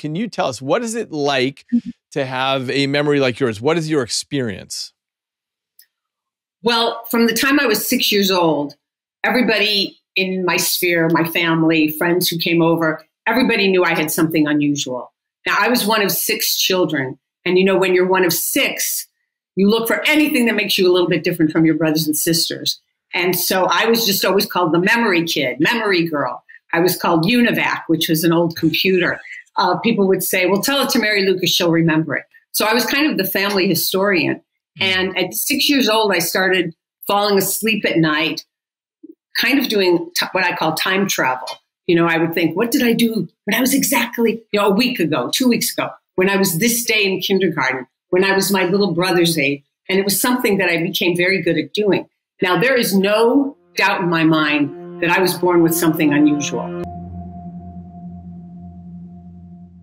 Can you tell us what is it like mm-hmm. to have a memory like yours? What is your experience? Well, from the time I was six years old, everybody in my sphere, my family, friends who came over, everybody knew I had something unusual. Now, I was one of six children. And you know, when you're one of six, you look for anything that makes you a little bit different from your brothers and sisters. And so I was just always called the memory kid, memory girl. I was called UNIVAC, which was an old computer. Uh, people would say, well, tell it to Mary Lucas, she'll remember it. So I was kind of the family historian. And at six years old, I started falling asleep at night, kind of doing t- what I call time travel. You know, I would think, what did I do when I was exactly, you know, a week ago, two weeks ago, when I was this day in kindergarten, when I was my little brother's age. And it was something that I became very good at doing. Now, there is no doubt in my mind that I was born with something unusual.